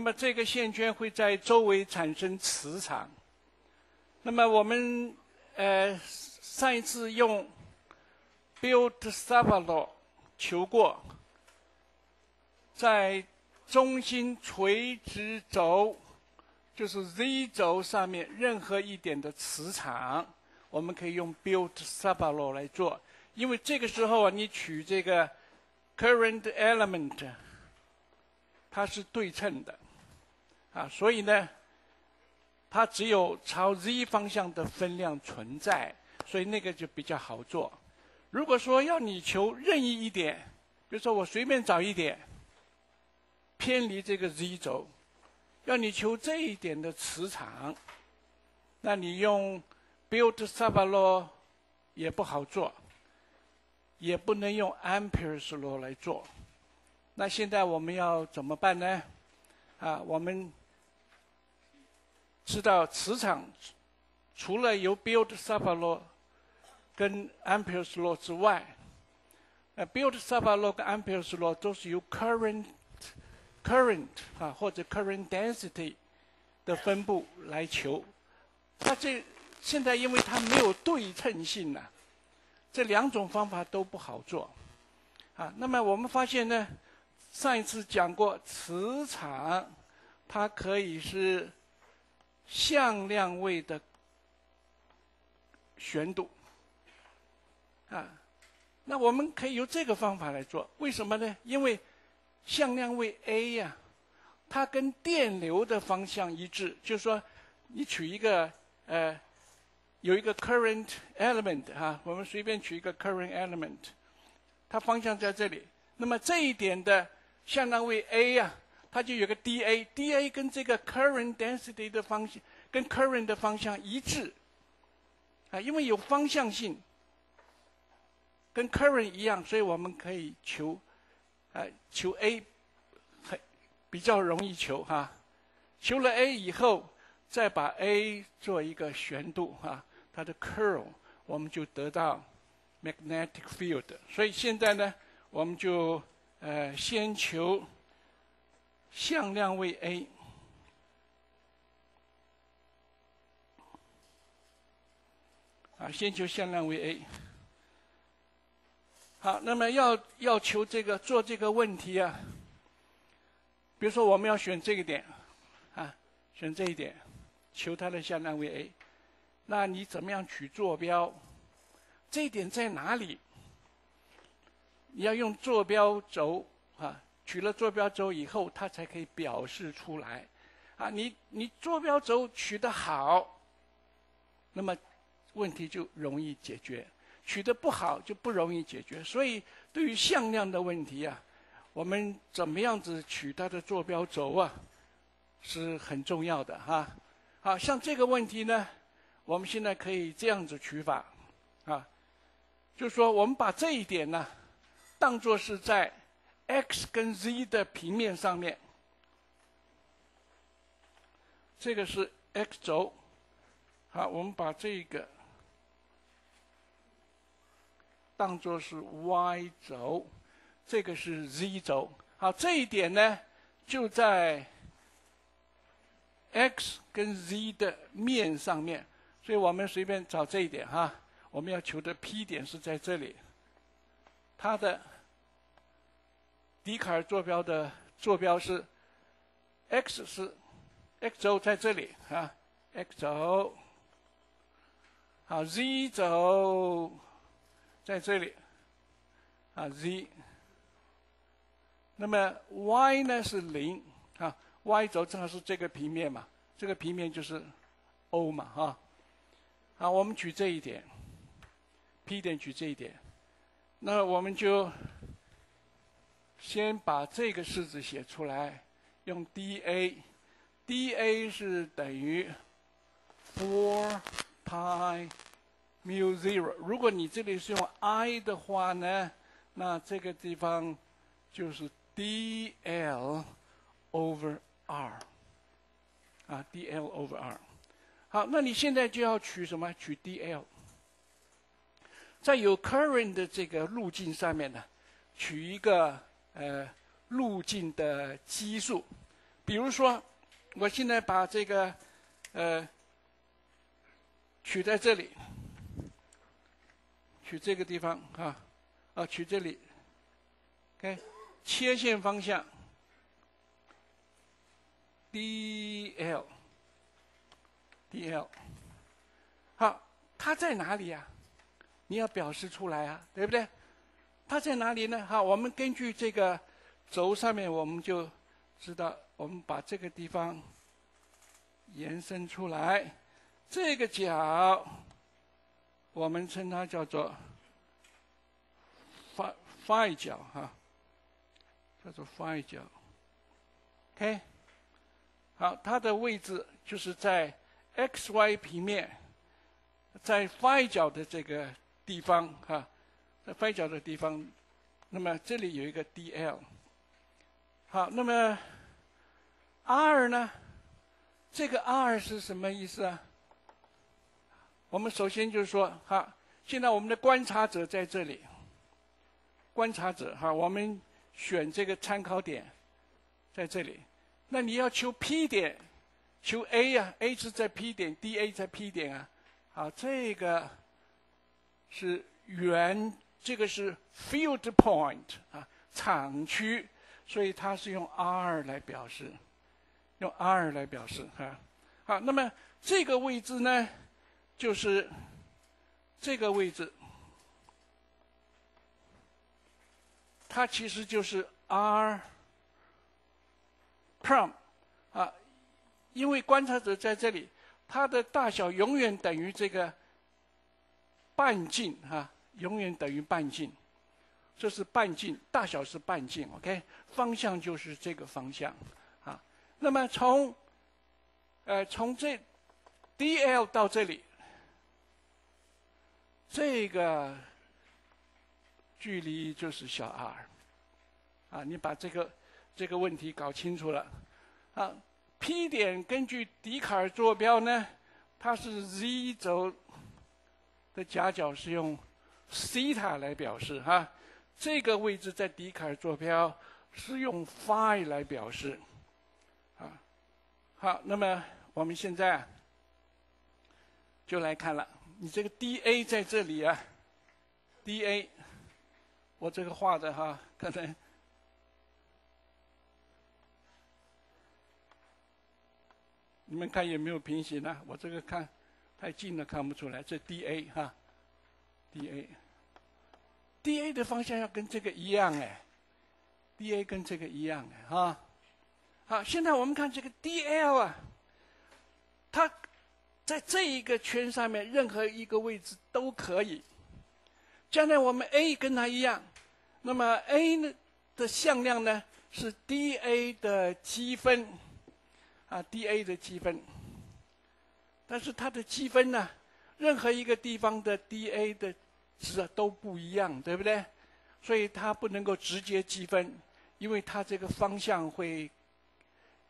那么这个线圈会在周围产生磁场。那么我们呃上一次用 Build-Savalo 求过，在中心垂直轴，就是 z 轴上面任何一点的磁场，我们可以用 Build-Savalo 来做。因为这个时候啊，你取这个 current element，它是对称的，啊，所以呢，它只有朝 z 方向的分量存在，所以那个就比较好做。如果说要你求任意一点，比如说我随便找一点，偏离这个 z 轴，要你求这一点的磁场，那你用 Build-Savalo 也不好做。也不能用 Ampere's law 来做，那现在我们要怎么办呢？啊，我们知道磁场除了由 Build-Savalo 跟 Ampere's law 之外，呃，Build-Savalo 跟 Ampere's law 都是由 current current 啊或者 current density 的分布来求。那这现在因为它没有对称性呢。这两种方法都不好做，啊，那么我们发现呢，上一次讲过，磁场它可以是向量位的旋度，啊，那我们可以用这个方法来做，为什么呢？因为向量位 a 呀，它跟电流的方向一致，就是说，你取一个呃。有一个 current element 哈，我们随便取一个 current element，它方向在这里。那么这一点的向量位 a 呀，它就有个 dA，dA 跟这个 current density 的方向跟 current 的方向一致啊，因为有方向性，跟 current 一样，所以我们可以求啊求 a 很比较容易求哈。求了 a 以后，再把 a 做一个旋度哈。它的 curl，我们就得到 magnetic field。所以现在呢，我们就呃先求向量为 a，啊，先求向量为 a。好，那么要要求这个做这个问题啊，比如说我们要选这个点，啊，选这一点，求它的向量为 a。那你怎么样取坐标？这一点在哪里？你要用坐标轴啊，取了坐标轴以后，它才可以表示出来。啊，你你坐标轴取得好，那么问题就容易解决；取得不好就不容易解决。所以，对于向量的问题啊，我们怎么样子取它的坐标轴啊，是很重要的哈。好像这个问题呢。我们现在可以这样子取法，啊，就是说我们把这一点呢，当做是在 x 跟 z 的平面上面，这个是 x 轴，好，我们把这个当做是 y 轴，这个是 z 轴，好，这一点呢就在 x 跟 z 的面上面。所以我们随便找这一点哈，我们要求的 P 点是在这里，它的笛卡尔坐标的坐标是 x 是 x 轴在这里啊，x 轴，好 z 轴在这里啊 z，那么 y 呢是零啊，y 轴正好是这个平面嘛，这个平面就是 O 嘛哈。啊，我们取这一点，P 点取这一点，那我们就先把这个式子写出来，用 dA，dA 是等于 four pi mu zero。如果你这里是用 I 的话呢，那这个地方就是 dL over R，啊，dL over R。好，那你现在就要取什么？取 dL，在有 current 的这个路径上面呢，取一个呃路径的基数，比如说，我现在把这个呃取在这里，取这个地方啊，啊取这里，OK，切线方向。DL，DL，好，它在哪里呀？你要表示出来啊，对不对？它在哪里呢？好，我们根据这个轴上面，我们就知道，我们把这个地方延伸出来，这个角我们称它叫做 phi phi 角哈，叫做 phi 角。OK，好，它的位置就是在 XY 平面，在 phi 角的这个地方哈。在翻角的地方，那么这里有一个 dl。好，那么 r 呢？这个 r 是什么意思啊？我们首先就是说，哈，现在我们的观察者在这里，观察者哈，我们选这个参考点在这里。那你要求 P 点，求 A 呀，A 是在 P 点，dA 在 P 点啊。好，这个是圆。这个是 field point 啊，场区，所以它是用 r 来表示，用 r 来表示啊。好，那么这个位置呢，就是这个位置，它其实就是 r prime 啊，因为观察者在这里，它的大小永远等于这个半径啊。永远等于半径，这是半径，大小是半径，OK，方向就是这个方向，啊，那么从，呃，从这 dl 到这里，这个距离就是小 r，啊，你把这个这个问题搞清楚了，啊，P 点根据笛卡尔坐标呢，它是 z 轴的夹角是用。西塔来表示哈，这个位置在笛卡尔坐标是用 phi 来表示，啊，好，那么我们现在就来看了，你这个 dA 在这里啊，dA，我这个画的哈，可能你们看有没有平行呢？我这个看太近了看不出来，这 dA 哈，dA。D a 的方向要跟这个一样哎，D A 跟这个一样哎哈，好，现在我们看这个 D L 啊，它在这一个圈上面任何一个位置都可以。将来我们 A 跟它一样，那么 A 呢的向量呢是 D A 的积分，啊 D A 的积分，但是它的积分呢？任何一个地方的 dA 的值都不一样，对不对？所以它不能够直接积分，因为它这个方向会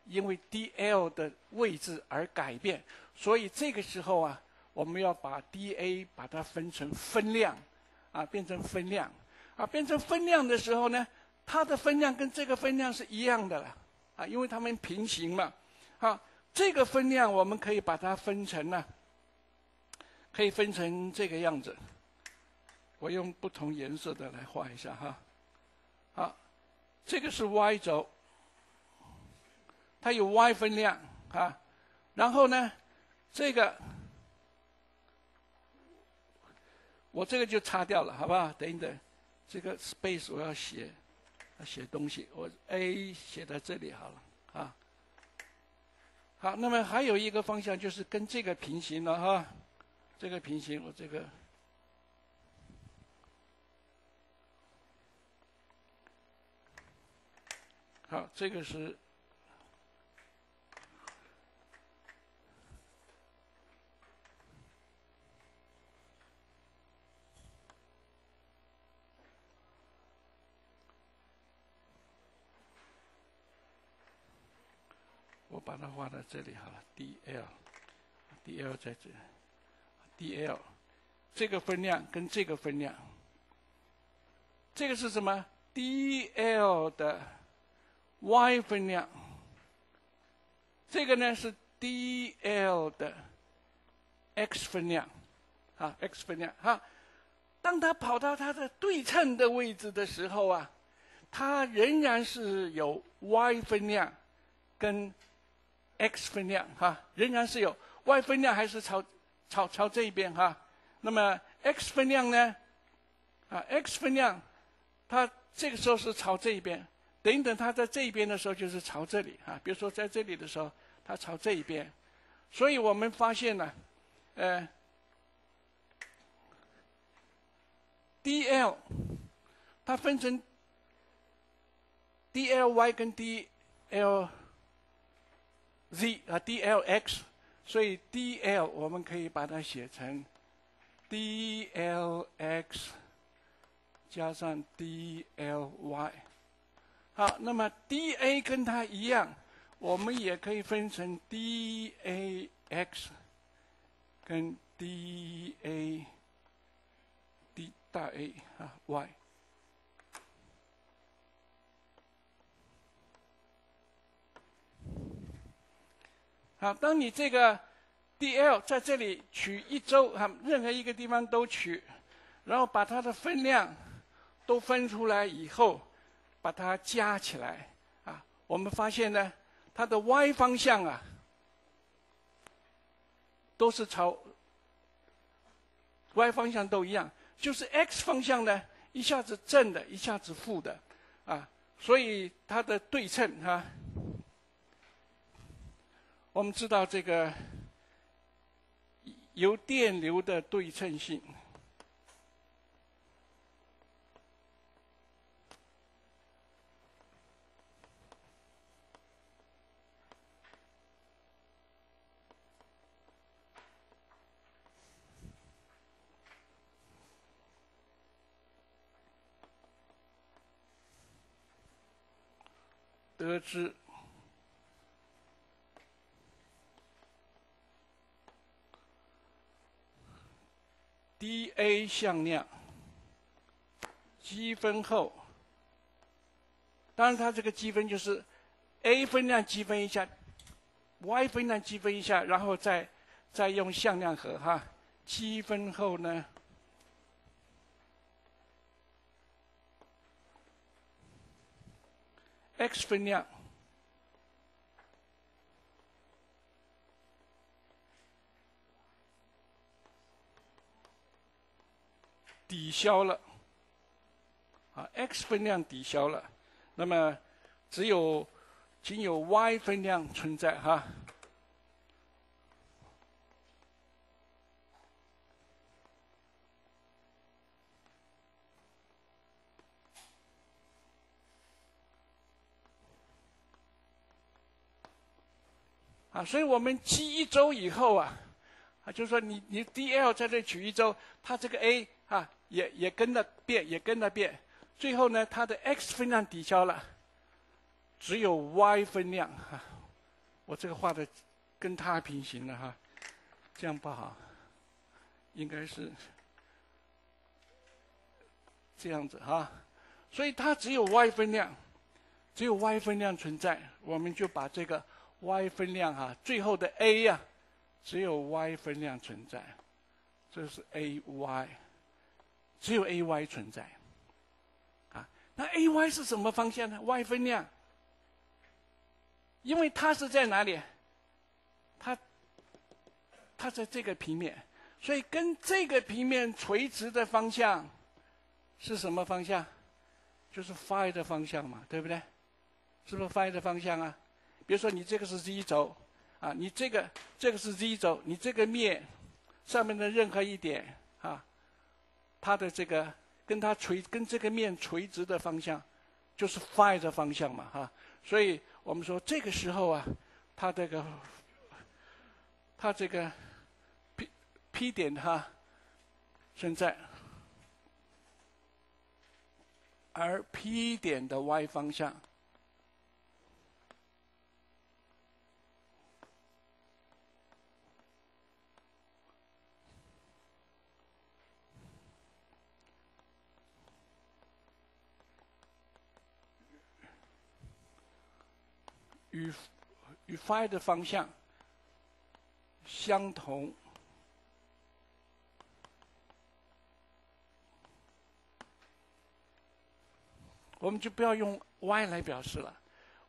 因为 dL 的位置而改变。所以这个时候啊，我们要把 dA 把它分成分量，啊，变成分量，啊，变成分量的时候呢，它的分量跟这个分量是一样的了，啊，因为它们平行嘛。好，这个分量我们可以把它分成呢。可以分成这个样子，我用不同颜色的来画一下哈。好，这个是 y 轴，它有 y 分量啊。然后呢，这个我这个就擦掉了，好不好？等一等，这个 space 我要写，写东西，我 a 写在这里好了啊。好，那么还有一个方向就是跟这个平行了哈。这个平行，我这个好，这个是我把它画在这里好了，D L，D L 在这。dL，这个分量跟这个分量，这个是什么？dL 的 y 分量这个呢是 dl 的 x 分量，啊，x 分量哈。当它跑到它的对称的位置的时候啊，它仍然是有 y 分量跟 x 分量哈，仍然是有 y 分量还是朝朝朝这一边哈。那么 x 分量呢？啊，x 分量，它这个时候是朝这一边。等等，它在这一边的时候就是朝这里啊。比如说在这里的时候，它朝这一边。所以我们发现呢，呃。dl，它分成 dly 跟 dlz 啊，dlx，所以 dl 我们可以把它写成 dlx 加上 dly。好，那么 da 跟它一样，我们也可以分成 dax 跟 d a d。大 A 啊，y。好，当你这个 dl 在这里取一周啊，任何一个地方都取，然后把它的分量都分出来以后，把它加起来啊，我们发现呢，它的 y 方向啊，都是朝 y 方向都一样。就是 x 方向呢，一下子正的，一下子负的，啊，所以它的对称哈，我们知道这个由电流的对称性。得知，dA 向量积分后，当然它这个积分就是 A 分量积分一下，Y 分量积分一下，然后再再用向量和哈，积分后呢？x 分量抵消了，啊，x 分量抵消了，那么只有仅有 y 分量存在哈。啊所以我们积一周以后啊，啊，就是说你你 dl 在这取一周，它这个 a 啊也也跟着变，也跟着变，最后呢，它的 x 分量抵消了，只有 y 分量哈。我这个画的跟它平行了哈，这样不好，应该是这样子哈。所以它只有 y 分量，只有 y 分量存在，我们就把这个。Y 分量哈，最后的 a 呀，只有 y 分量存在，这是 a y，只有 a y 存在，啊，那 a y 是什么方向呢？y 分量，因为它是在哪里？它，它在这个平面，所以跟这个平面垂直的方向是什么方向？就是 phi 的方向嘛，对不对？是不是 phi 的方向啊？比如说，你这个是 z 轴，啊，你这个这个是 z 轴，你这个面上面的任何一点啊，它的这个跟它垂跟这个面垂直的方向，就是 phi 的方向嘛，哈。所以我们说这个时候啊，它这个它这个 P P 点哈存在，而 P 点的 y 方向。与与 phi 的方向相同，我们就不要用 y 来表示了，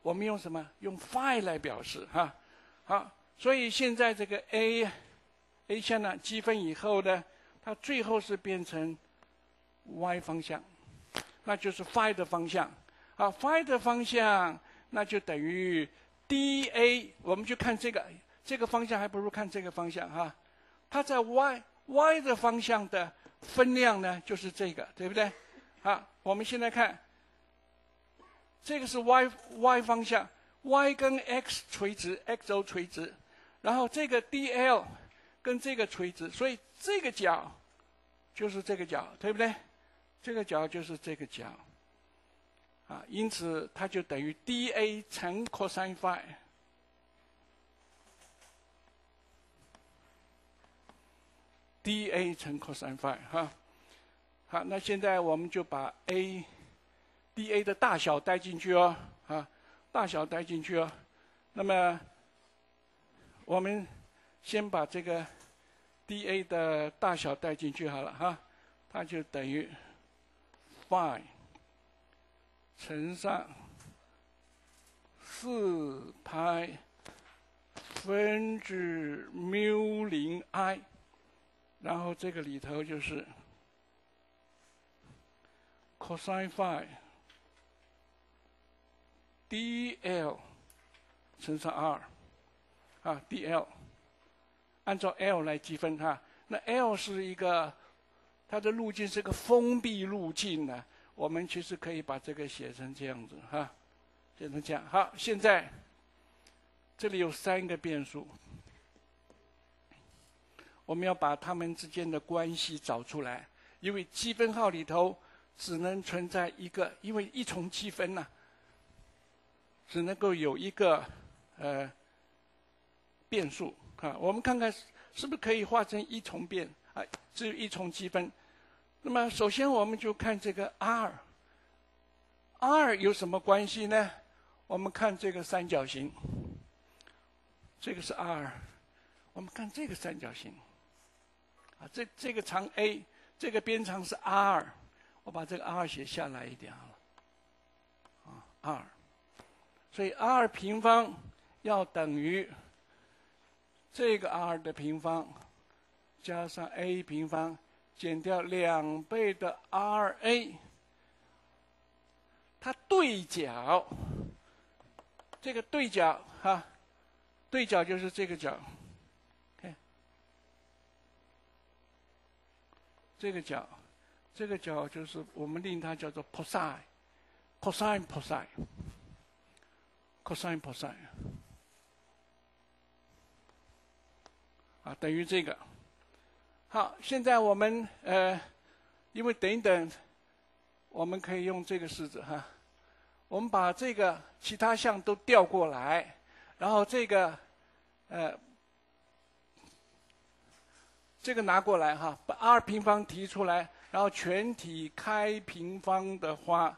我们用什么？用 phi 来表示哈。好，所以现在这个 a a 线呢积分以后呢，它最后是变成 y 方向，那就是 phi 的方向。啊，phi 的方向那就等于 dA，我们就看这个这个方向，还不如看这个方向哈。它在 y y 的方向的分量呢，就是这个，对不对？好，我们现在看，这个是 y y 方向，y 跟 x 垂直，x 轴垂直，然后这个 dL 跟这个垂直，所以这个角就是这个角，对不对？这个角就是这个角。啊，因此它就等于 dA 乘 cosine phi，dA 乘 cosine phi 哈。好，那现在我们就把 a dA 的大小带进去哦，啊，大小带进去哦。那么我们先把这个 dA 的大小带进去好了哈，它就等于 phi。乘上四派分之缪零 i，然后这个里头就是 cosine phi dL 乘上 r 啊 dL，按照 L 来积分哈，那 L 是一个它的路径是个封闭路径呢。我们其实可以把这个写成这样子哈，写成这样。好，现在这里有三个变数，我们要把它们之间的关系找出来。因为积分号里头只能存在一个，因为一重积分呐，只能够有一个呃变数啊。我们看看是不是可以化成一重变啊？只有一重积分。那么，首先我们就看这个 r，r 有什么关系呢？我们看这个三角形，这个是 r，我们看这个三角形，啊，这这个长 a，这个边长是 r，我把这个 r 写下来一点好了，啊，r，所以 r 平方要等于这个 r 的平方加上 a 平方。减掉两倍的 R A，它对角，这个对角哈，对角就是这个角，看，这个角，这个角就是我们令它叫做 cosine，cosine，cosine，cosine cosine，啊，等于这个。好，现在我们呃，因为等一等，我们可以用这个式子哈。我们把这个其他项都调过来，然后这个呃，这个拿过来哈，把 r 平方提出来，然后全体开平方的话，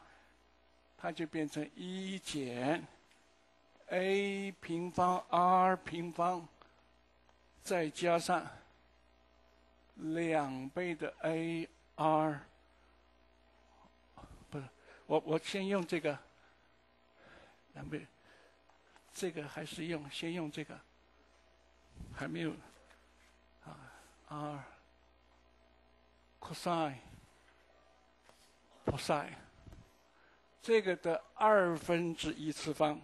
它就变成一减 a 平方 r 平方，再加上。两倍的 a r，不是，我我先用这个。两倍，这个还是用先用这个，还没有。啊 r cosine cosine 这个的二分之一次方，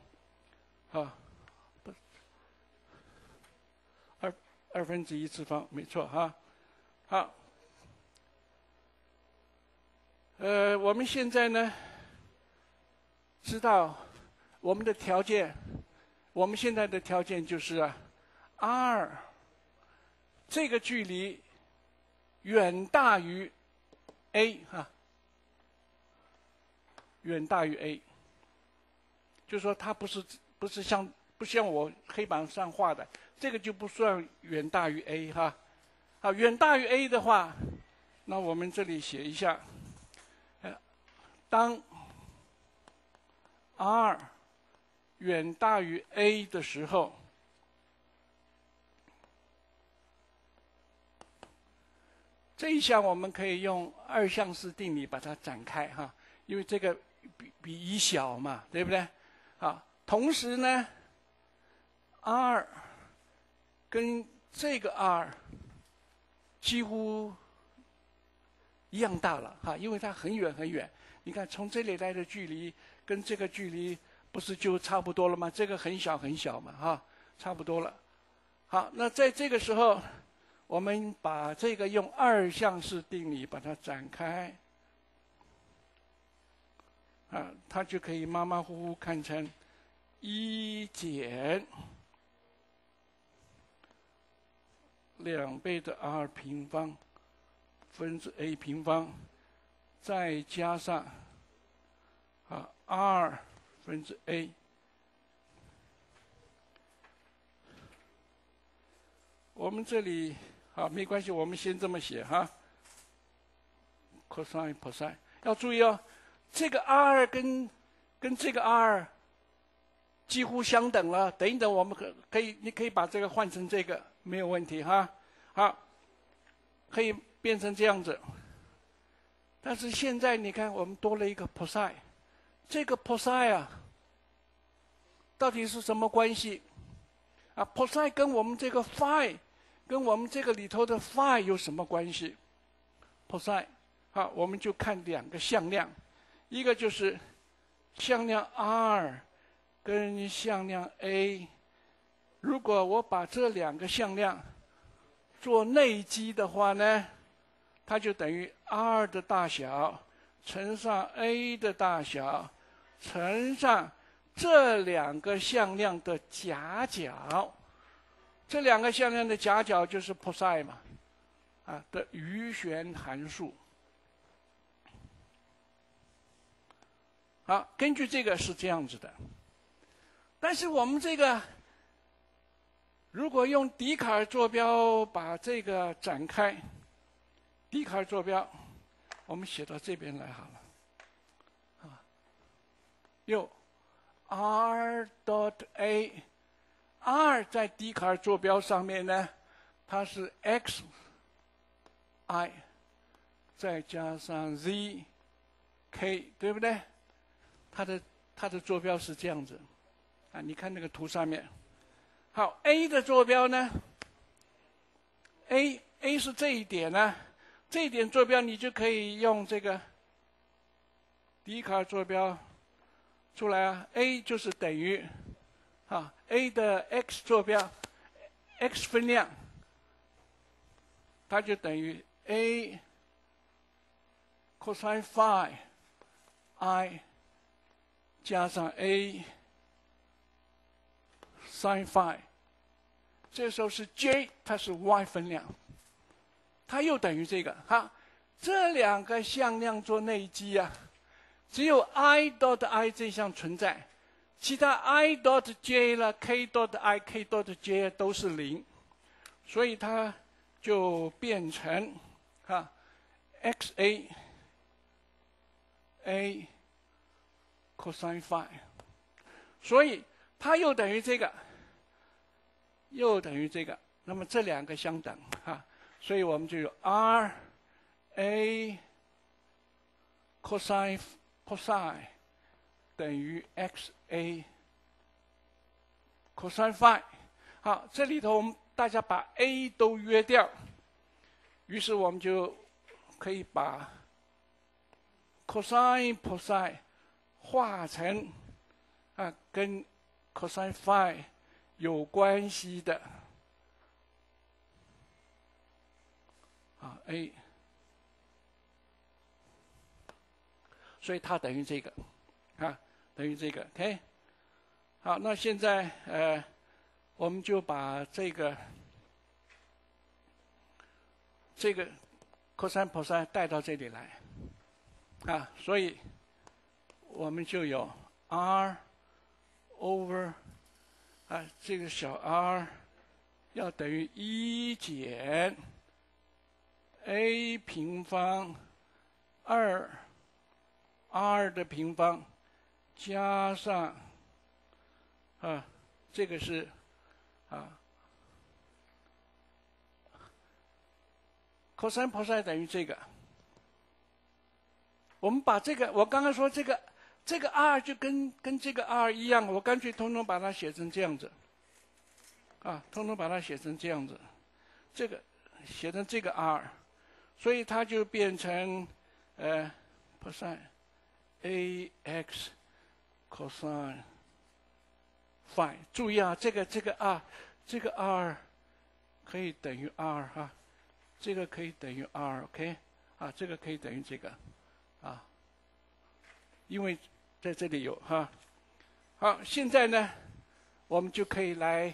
啊，不，二二分之一次方，没错哈。好，呃，我们现在呢，知道我们的条件，我们现在的条件就是啊，r 这个距离远大于 a 哈，远大于 a，就说它不是不是像不像我黑板上画的，这个就不算远大于 a 哈。啊，远大于 a 的话，那我们这里写一下，呃当 r 远大于 a 的时候，这一项我们可以用二项式定理把它展开哈，因为这个比比一小嘛，对不对？啊，同时呢，r 跟这个 r 几乎一样大了哈，因为它很远很远。你看，从这里来的距离跟这个距离不是就差不多了吗？这个很小很小嘛，哈，差不多了。好，那在这个时候，我们把这个用二项式定理把它展开，啊，它就可以马马虎虎看成一减两倍的 r 平方分之 a 平方。再加上啊，r 分之 a，我们这里啊没关系，我们先这么写哈。cosine cosine 要注意哦，这个 r 跟跟这个 r 几乎相等了。等一等，我们可可以，你可以把这个换成这个，没有问题哈。好，可以变成这样子。但是现在你看，我们多了一个 p o s i 这个 p o s i 啊，到底是什么关系？啊 p o s i 跟我们这个 phi，跟我们这个里头的 phi 有什么关系 p o s i 好，我们就看两个向量，一个就是向量 r 跟向量 a。如果我把这两个向量做内积的话呢？它就等于 r 的大小乘上 a 的大小乘上这两个向量的夹角，这两个向量的夹角就是 p o s i 嘛，啊的余弦函数。好，根据这个是这样子的，但是我们这个如果用笛卡尔坐标把这个展开。笛卡尔坐标，我们写到这边来好了。啊，又 r dot a，r 在笛卡尔坐标上面呢，它是 x i，再加上 z k，对不对？它的它的坐标是这样子。啊，你看那个图上面。好，a 的坐标呢？a a 是这一点呢。这一点坐标，你就可以用这个笛卡尔坐标出来啊。a 就是等于啊，a 的 x 坐标，x 分量，它就等于 a cosine phi i 加上 a sin phi。这时候是 j，它是 y 分量。它又等于这个，哈，这两个向量做内积啊，只有 i dot i 这项存在，其他 i dot j 了，k dot i、k dot j 都是零，所以它就变成哈，x a a cosine phi，所以它又等于这个，又等于这个，那么这两个相等，哈。所以我们就有 r a cosine cosine 等于 x a cosine phi。好，这里头我们大家把 a 都约掉，于是我们就可以把 cosine cosine 化成啊跟 cosine phi 有关系的。啊，a，所以它等于这个，啊，等于这个，OK。好，那现在呃，我们就把这个这个 cos 普 s 带到这里来，啊，所以我们就有 r over 啊，这个小 r 要等于一减。a 平方二 r 的平方加上啊，这个是啊 cosine 柏赛等于这个。我们把这个，我刚刚说这个，这个 r 就跟跟这个 r 一样，我干脆通通把它写成这样子，啊，通通把它写成这样子，这个写成这个 r，所以它就变成呃 cos a x cos phi。注意啊，这个这个 r，这个 r 可以等于 r 哈，这个可以等于 r，OK，啊，这个可以等于这个。啊，因为在这里有哈，好，现在呢，我们就可以来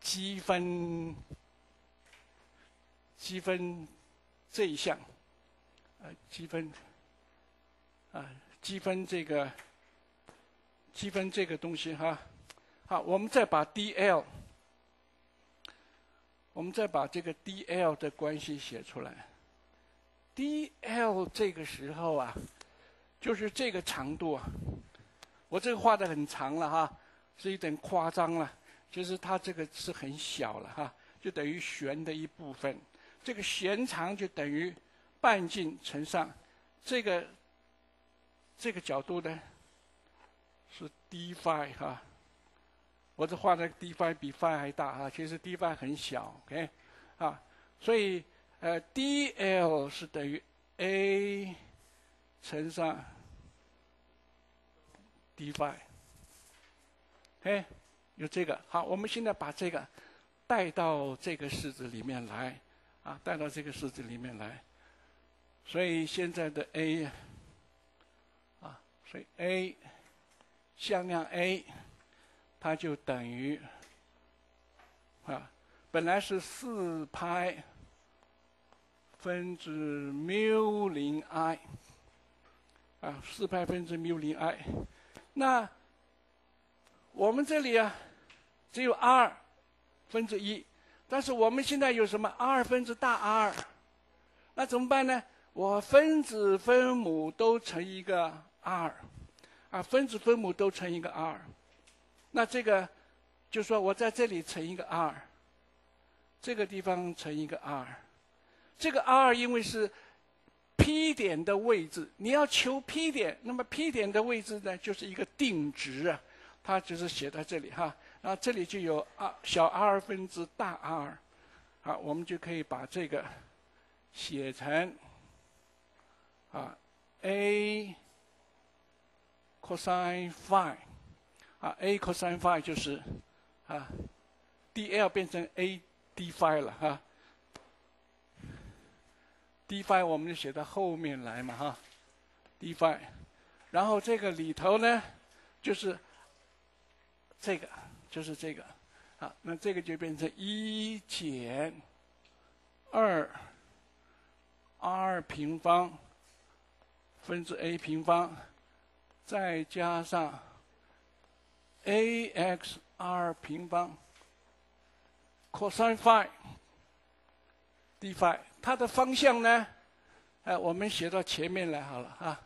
积分，积分这一项，呃，积分，啊，积分这个，积分这个东西哈，好，我们再把 dl，我们再把这个 dl 的关系写出来。dl 这个时候啊，就是这个长度啊，我这个画的很长了哈，是有点夸张了。其实它这个是很小了哈，就等于弦的一部分。这个弦长就等于半径乘上这个这个角度呢，是 d phi 哈。我这画的 d phi 比 phi 还大哈，其实 d phi 很小，OK，啊，所以。呃，dl 是等于 a 乘上 d phi，哎，有这个好，我们现在把这个带到这个式子里面来，啊，带到这个式子里面来，所以现在的 a，啊，所以 a 向量 a，它就等于啊，本来是四派。分之缪零 i，啊，四派分之缪零 i，那我们这里啊，只有 r 分之一，但是我们现在有什么 r 分之大 R，那怎么办呢？我分子分母都乘一个 r，啊，分子分母都乘一个 r，那这个就说我在这里乘一个 r，这个地方乘一个 r。这个 r 因为是 P 点的位置，你要求 P 点，那么 P 点的位置呢，就是一个定值啊，它就是写在这里哈。然后这里就有 r 小 r 分之大 R，好，我们就可以把这个写成啊 a cosine phi，啊 a cosine phi 就是啊 dl 变成 a d phi 了哈。Phi 我们就写到后面来嘛哈，d phi，然后这个里头呢，就是这个，就是这个，好，那这个就变成一减二 r 平方分之 a 平方，再加上 a x r 平方 cosine phi d phi。它的方向呢？哎，我们写到前面来好了啊，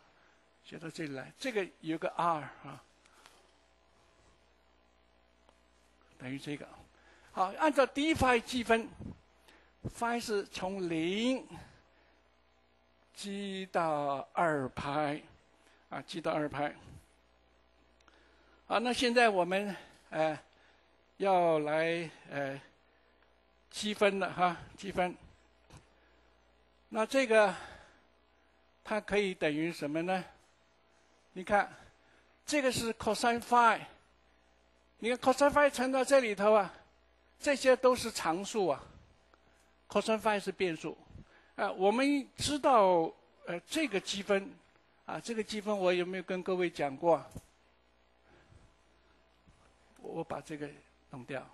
写到这里来。这个有个 r 啊，等于这个。好，按照 d phi 计分，phi 是从零积到二派，啊，积到二派。好，那现在我们呃要来呃积分了哈，积分。那这个它可以等于什么呢？你看，这个是 cosine phi，你看 cosine phi 乘到这里头啊，这些都是常数啊，cosine phi 是变数。啊，我们知道呃这个积分啊，这个积分我有没有跟各位讲过？我把这个弄掉。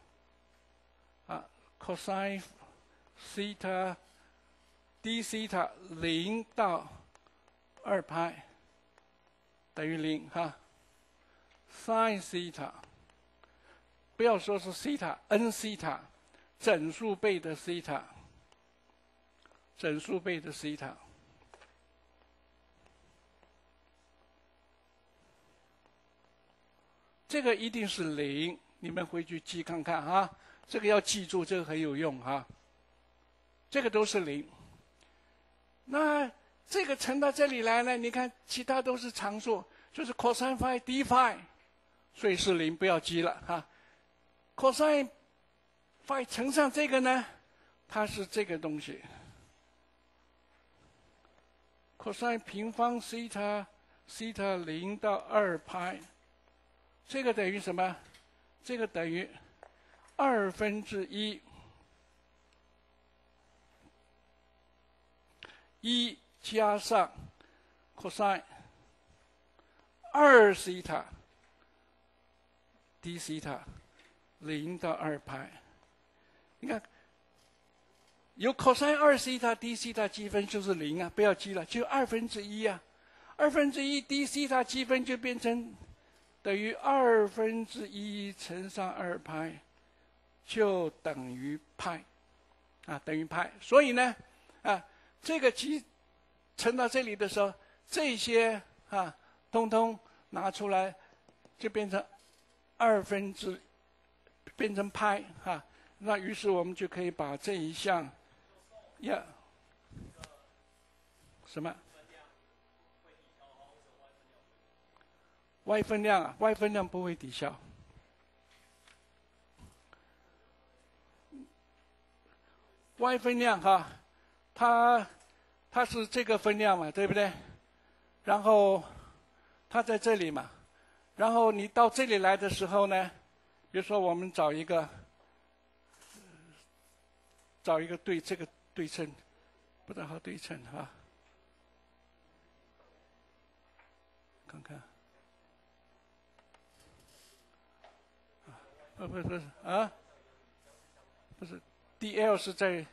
啊，cosine theta。D 西塔零到二派等于零哈，sin 西塔不要说是西塔，n 西塔整数倍的西塔，整数倍的西塔，这个一定是零你们回去记看看啊，这个要记住，这个很有用哈。这个都是零。那这个乘到这里来呢？你看，其他都是常数，就是 cosine phi d phi，所以是零，不要积了哈。cosine phi 乘上这个呢，它是这个东西。cosine 平方西塔西塔零到二派，这个等于什么？这个等于二分之一一加上 cos 二西塔 d 西塔零到二派，你看。有 cos 二西塔 d 西塔积分就是零啊，不要记了，就二分之一啊。二分之一 d 西塔积分就变成等于二分之一乘上二派，就等于派，啊，等于派。所以呢，啊，这个积乘到这里的时候，这些啊，通通拿出来，就变成二分之，变成派哈。那于是我们就可以把这一项。呀，什么？y 分量啊，y 分量不会抵消。y 分量哈，它它是这个分量嘛，对不对？然后它在这里嘛，然后你到这里来的时候呢，比如说我们找一个找一个对这个。对称，不太好对称哈。看看，啊，不不不是啊，不是，D L 是在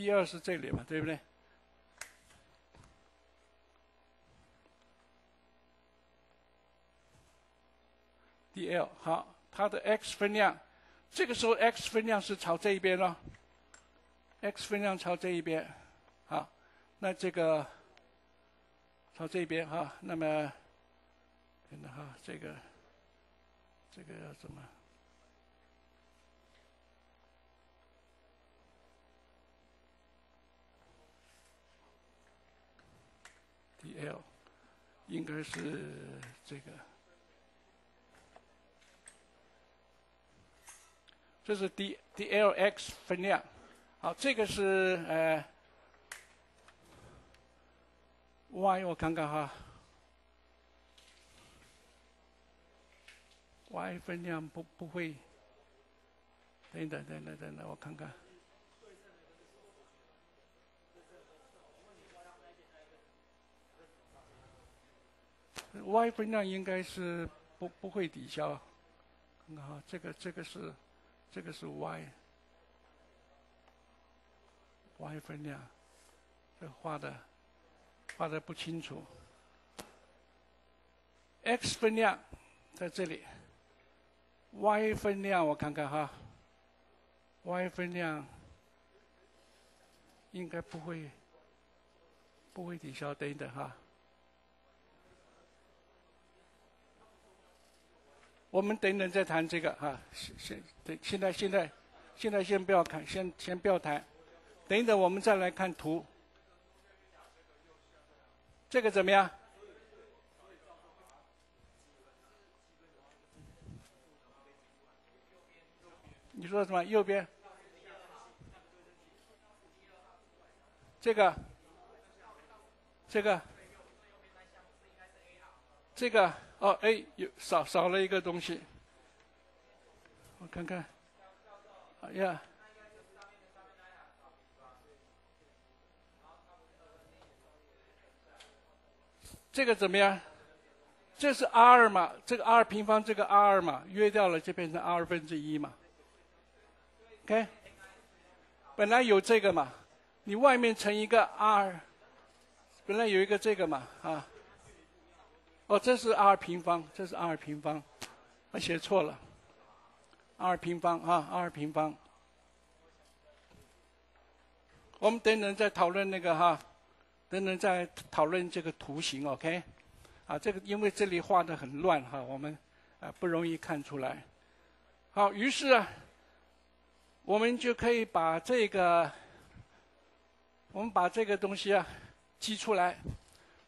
第二是这里嘛，对不对？D L 好，它的 x 分量。这个时候，x 分量是朝这一边咯 x 分量朝这一边，好，那这个朝这边哈，那么，等等哈，这个，这个要怎么？dl 应该是这个。这是 d dlx 分量，好，这个是呃 y 我看看哈，y 分量不不会，等等等等等等，我看看，y 分量应该是不不会抵消，看看哈，这个这个是。这个是 y，y 分量，这画的画的不清楚。x 分量在这里，y 分量我看看哈，y 分量应该不会不会抵消，等一等哈。我们等等再谈这个哈，现现对现在现在现在先不要看，先先不要谈，等一等我们再来看图。这个怎么样？你说什么？右边？这个？这个？这个？哦哎有少少了一个东西，我看看，哎呀，这个怎么样？这是 R 嘛？这个 R 平方，这个 R 嘛，约掉了就变成 R 分之一嘛。OK，本来有这个嘛，你外面乘一个 R，本来有一个这个嘛，啊。哦，这是 r 平方，这是 r 平方，我写错了，r 平方啊，r 平方。我们等等再讨论那个哈，等等再讨论这个图形，OK？啊，这个因为这里画的很乱哈，我们啊，不容易看出来。好，于是啊，我们就可以把这个，我们把这个东西啊，记出来。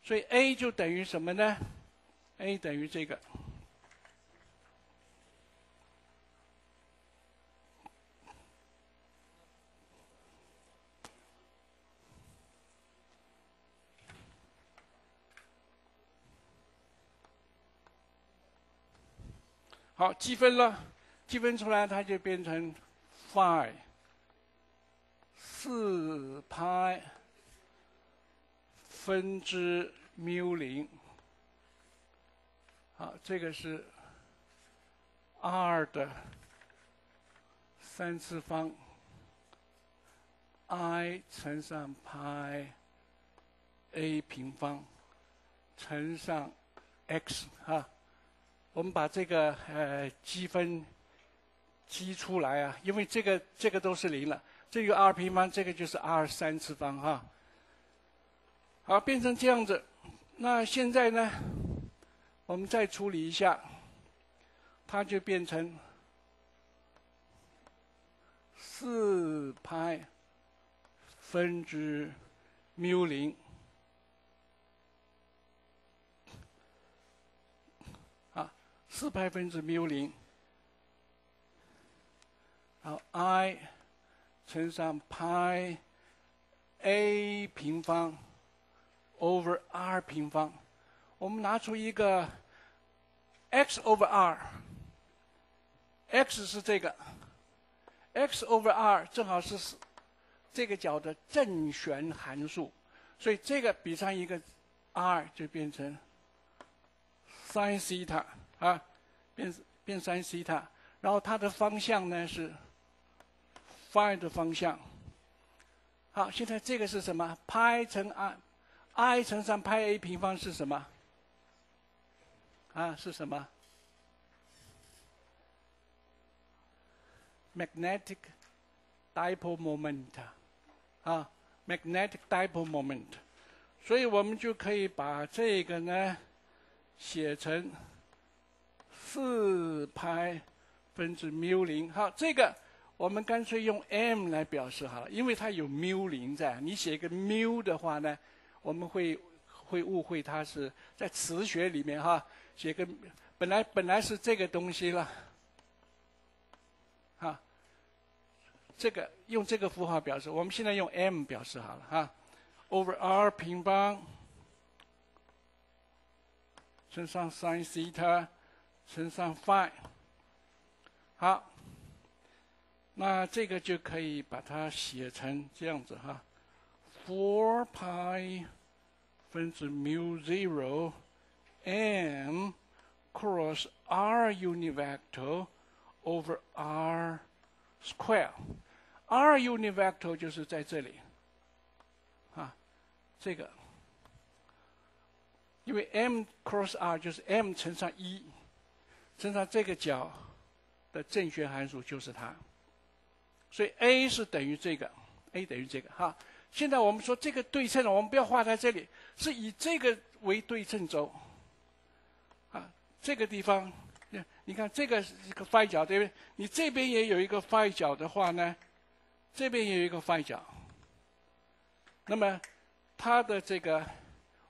所以 A 就等于什么呢？A 等于这个。好，积分了，积分出来它就变成 phi 四派分之缪零。啊，这个是 r 的三次方 i 乘上派 a 平方乘上 x 哈。我们把这个呃积分积出来啊，因为这个这个都是零了，这个 r 平方，这个就是 r 三次方哈。好，变成这样子。那现在呢，我们再处理一下，它就变成四派分之缪零。四派分之缪零，然后 i 乘上派 a 平方 over r 平方，我们拿出一个 x over r，x 是这个，x over r 正好是这个角的正弦函数，所以这个比上一个 r 就变成 sin 西塔。啊，变变 sin 西塔，然后它的方向呢是 phi 的方向。好，现在这个是什么？派乘 i，i 乘上派 a 平方是什么？啊，是什么？magnetic dipole moment，啊，magnetic dipole moment，所以我们就可以把这个呢写成。四派分之缪零，好，这个我们干脆用 m 来表示好了，因为它有缪零在。你写一个缪的话呢，我们会会误会它是在磁学里面哈，写个本来本来是这个东西了，哈，这个用这个符号表示，我们现在用 m 表示好了哈，over r 平方。乘上 sin 西塔。乘上 phi，好，那这个就可以把它写成这样子哈，four pi 分之 mu zero m cross r unit vector over r square，r unit vector 就是在这里，啊，这个，因为 m cross r 就是 m 乘上一。乘上这个角的正弦函数就是它，所以 a 是等于这个，a 等于这个哈。现在我们说这个对称，我们不要画在这里，是以这个为对称轴。这个地方，你看这个一个外角，对不对？你这边也有一个外角的话呢，这边也有一个外角。那么它的这个，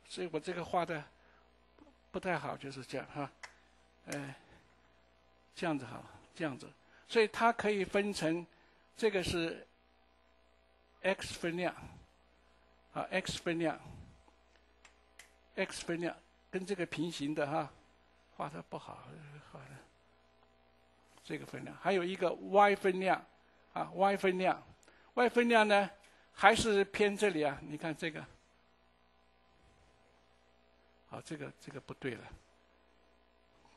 所以我这个画的不太好，就是这样哈，哎。这样子好，这样子，所以它可以分成，这个是 x 分量，啊，x 分量，x 分量跟这个平行的哈，画的不好，好的这个分量，还有一个 y 分量，啊，y 分量，y 分量呢还是偏这里啊？你看这个，好，这个这个不对了，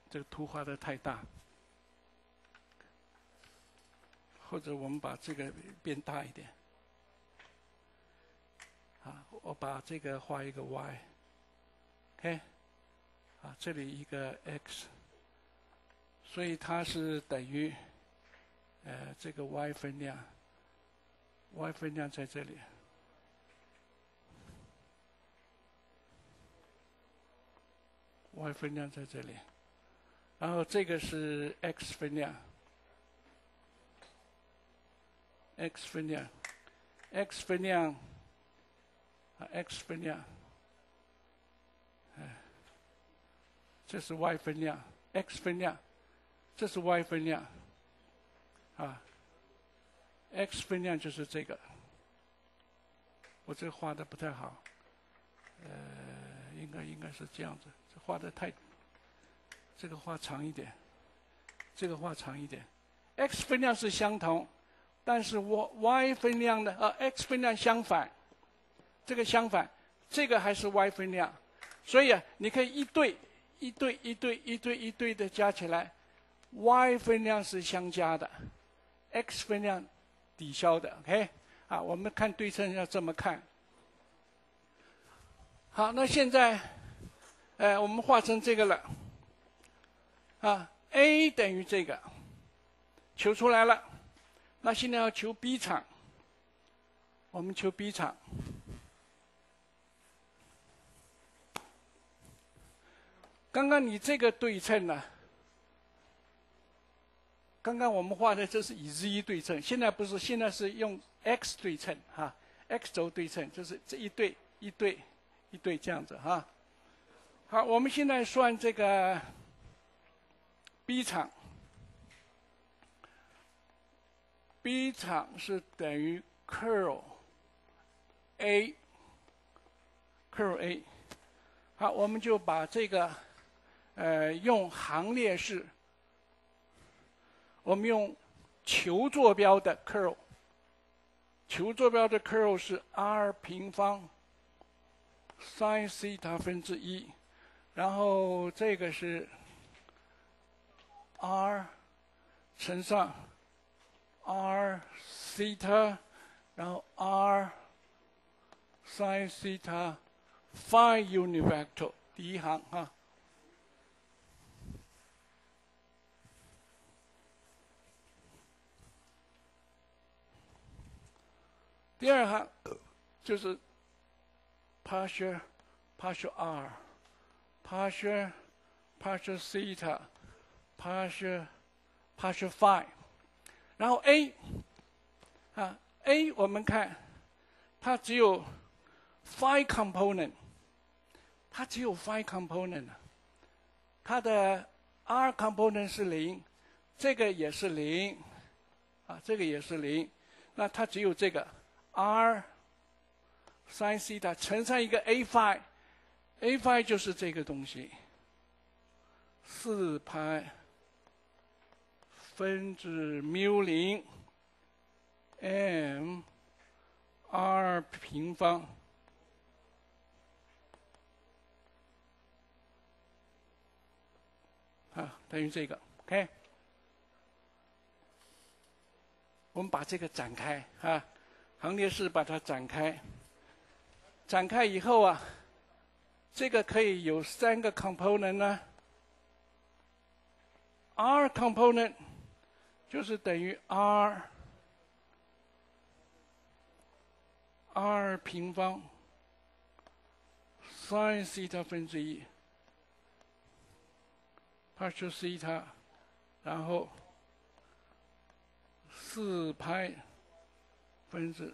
这个图画的太大。或者我们把这个变大一点，啊，我把这个画一个 y，OK，啊，这里一个 x，所以它是等于，呃，这个 y 分量，y 分量在这里，y 分量在这里，然后这个是 x 分量，x 分量，x 分量，啊，x 分量，这是 y 分量，x 分量，这是 y 分量，啊，x 分量就是这个，我这画的不太好，呃，应该应该是这样子，这画的太。这个画长一点，这个画长一点，x 分量是相同，但是我 y 分量呢？呃，x 分量相反，这个相反，这个还是 y 分量，所以啊，你可以一对一对一对一对一对的加起来，y 分量是相加的，x 分量抵消的，OK？啊，我们看对称要这么看。好，那现在，呃，我们画成这个了。啊，A 等于这个，求出来了。那现在要求 B 场，我们求 B 场。刚刚你这个对称呢？刚刚我们画的这是以 z 对称，现在不是，现在是用 x 对称哈，x 轴对称，就是这一对一对一对这样子哈。好，我们现在算这个。B 场，B 场是等于 curl A，curl A。好，我们就把这个，呃，用行列式，我们用球坐标的 curl，球坐标的 curl 是 r 平方 sin 西塔分之一，然后这个是。r 乘上 r 西塔，然后 r sin 西塔 phi univector 第一行啊。第二行就是 partial partial r partial partial 西塔。partial partial phi，然后 a 啊 a 我们看它只有 phi component，它只有 phi component，它的 r component 是零，这个也是零，啊这个也是零，那它只有这个 r sin 西塔乘上一个 a phi，a phi 就是这个东西，四派。分之缪零 m r 平方啊，等于这个，OK。我们把这个展开啊，行列式把它展开。展开以后啊，这个可以有三个 component 呢，r component。就是等于 r r 平方 sin 西塔分之一 partial 西塔，然后四派分之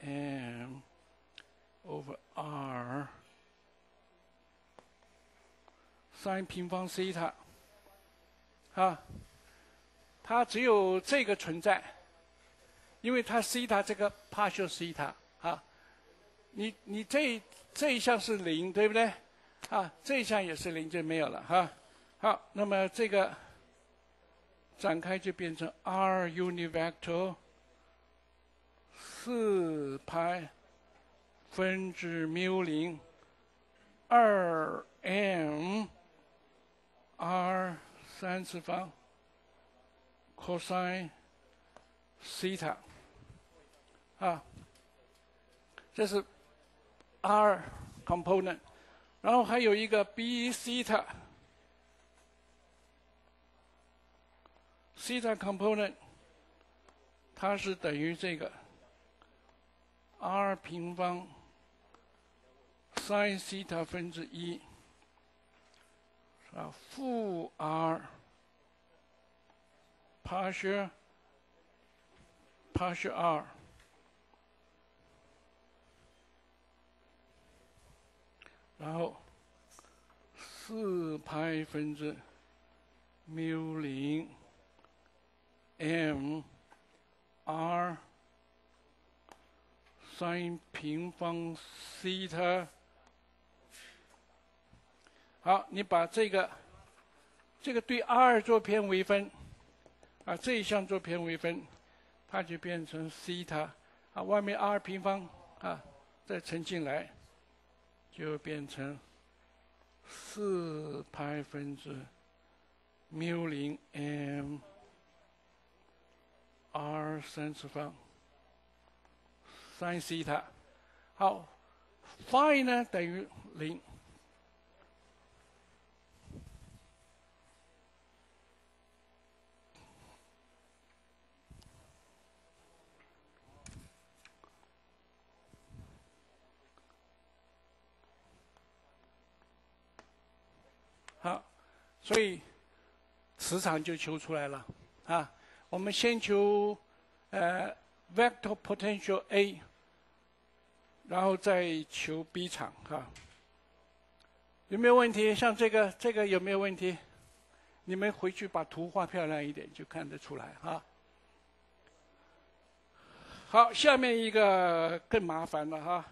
m over r sin 平方西塔，啊。它只有这个存在，因为它西塔这个 partial 西塔啊，你你这这一项是零，对不对？啊，这一项也是零，就没有了哈。好，那么这个展开就变成 r univector 四派分之缪零二 m r 三次方。cos 西塔啊，这是 r component，然后还有一个 b 西塔，西塔 component，它是等于这个 r 平方 sin 西塔分之一啊，负 r partial partial r，然后四派分之缪零 m r sin 平方西塔。好，你把这个这个对 r 做偏微分，啊，这一项做偏微分，它就变成西塔，啊，外面 r 平方啊，再乘进来，就变成四派分之缪零 m r 三次方 sin 西塔。好，phi 呢等于零。好，所以磁场就求出来了啊。我们先求呃 vector potential A，然后再求 B 场哈。有没有问题？像这个这个有没有问题？你们回去把图画漂亮一点，就看得出来哈。好，下面一个更麻烦了哈。